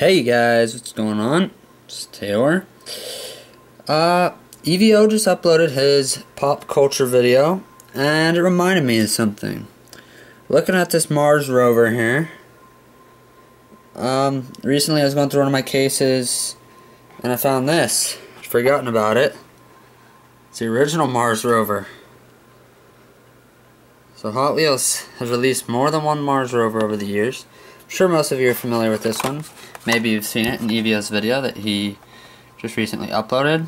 Hey guys, what's going on? It's Taylor. Uh, EVO just uploaded his pop culture video, and it reminded me of something. Looking at this Mars rover here, um, recently I was going through one of my cases, and I found this. I'd forgotten about it. It's the original Mars rover. So Hot Wheels has released more than one Mars rover over the years. Sure most of you are familiar with this one. Maybe you've seen it in EVO's video that he just recently uploaded.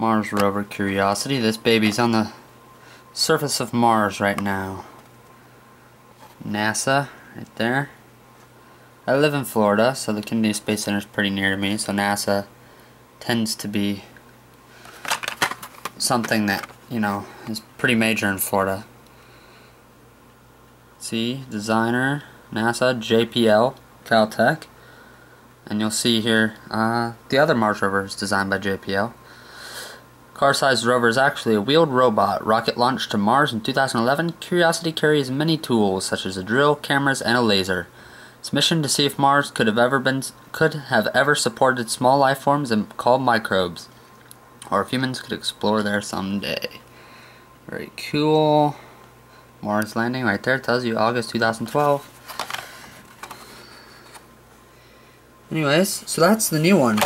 Mars rover Curiosity. This baby's on the surface of Mars right now. NASA, right there. I live in Florida, so the Kennedy Space Center is pretty near to me, so NASA tends to be something that, you know, is pretty major in Florida. See, designer, NASA, JPL, Caltech. And you'll see here, uh, the other Mars rover is designed by JPL. Car-sized rover is actually a wheeled robot. Rocket launched to Mars in 2011, Curiosity carries many tools such as a drill, cameras, and a laser. Its mission to see if Mars could have ever been could have ever supported small life forms and called microbes, or if humans could explore there someday. Very cool. Mars landing right there tells you August 2012. Anyways, so that's the new one.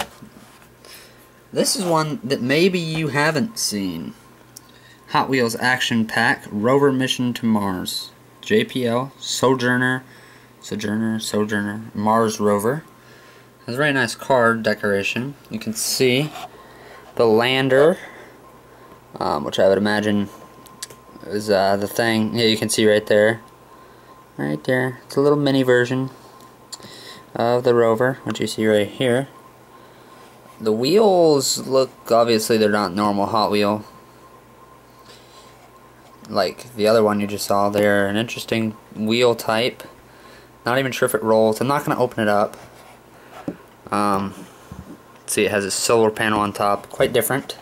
This is one that maybe you haven't seen. Hot Wheels Action Pack Rover Mission to Mars. JPL Sojourner, Sojourner, Sojourner, Mars Rover. Has a very nice card decoration. You can see the lander, um, which I would imagine is uh, the thing. Yeah, you can see right there. Right there. It's a little mini version of the rover, which you see right here. The wheels look, obviously they're not normal Hot Wheel. Like the other one you just saw, they're an interesting wheel type. Not even sure if it rolls. I'm not going to open it up. Um, see, it has a solar panel on top. Quite different.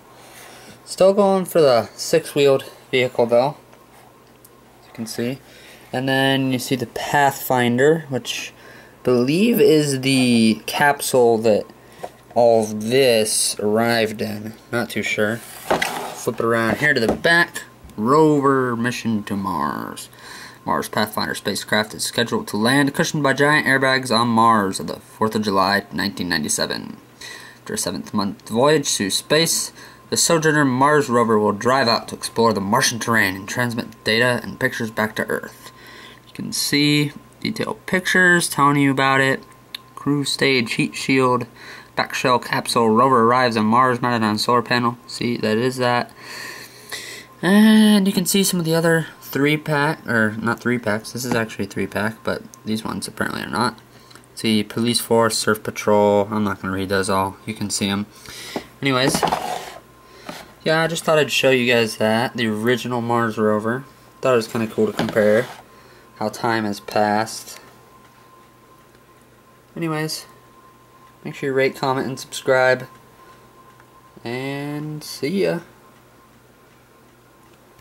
Still going for the six-wheeled vehicle though, as you can see. And then you see the Pathfinder, which believe is the capsule that all this arrived in. Not too sure. Flip it around here to the back. Rover mission to Mars. Mars Pathfinder spacecraft is scheduled to land cushioned by giant airbags on Mars on the 4th of July, 1997. After a seventh month voyage through space, the Sojourner Mars rover will drive out to explore the Martian terrain and transmit data and pictures back to Earth. You can see detailed pictures telling you about it. Crew stage, heat shield, back shell capsule, rover arrives on Mars mounted on solar panel. See, that is that. And you can see some of the other three pack, or not three packs, this is actually three pack, but these ones apparently are not. See, police force, surf patrol, I'm not going to read those all, you can see them. Anyways, yeah, I just thought I'd show you guys that, the original Mars rover. Thought it was kind of cool to compare how time has passed. Anyways, make sure you rate, comment, and subscribe. And see ya.